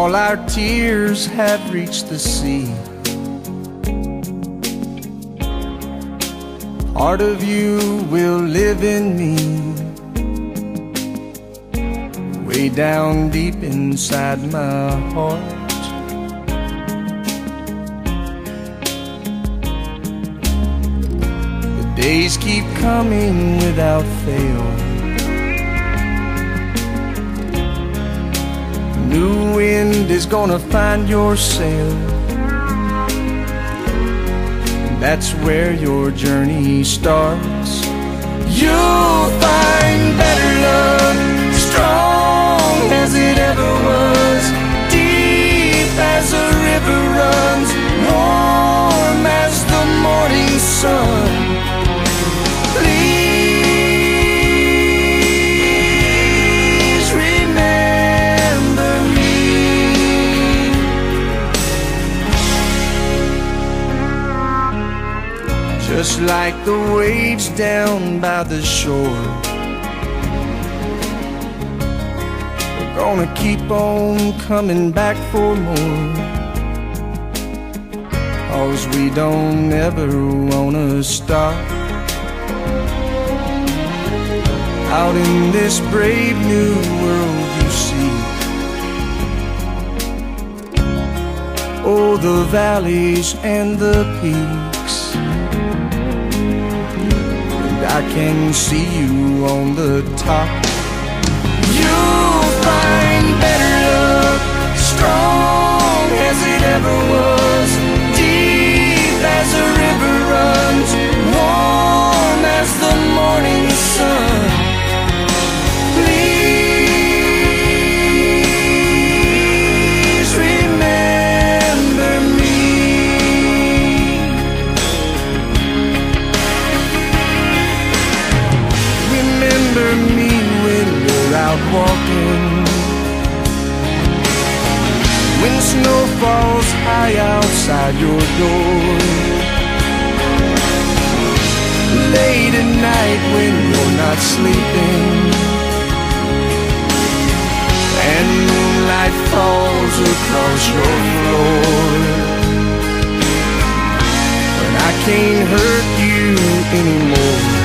all our tears have reached the sea. Part of you will live in me, way down deep inside my heart. The days keep coming without fail. Is gonna find your sail. And that's where your journey starts. You'll find better Just like the waves down by the shore. We're gonna keep on coming back for more. Cause we don't ever wanna stop. Out in this brave new world you see. Oh, the valleys and the peaks. I can see you on the top. You'll find better love, strong as it ever was, Snow falls high outside your door. Late at night when you're not sleeping. And moonlight falls across your floor. When I can't hurt you anymore.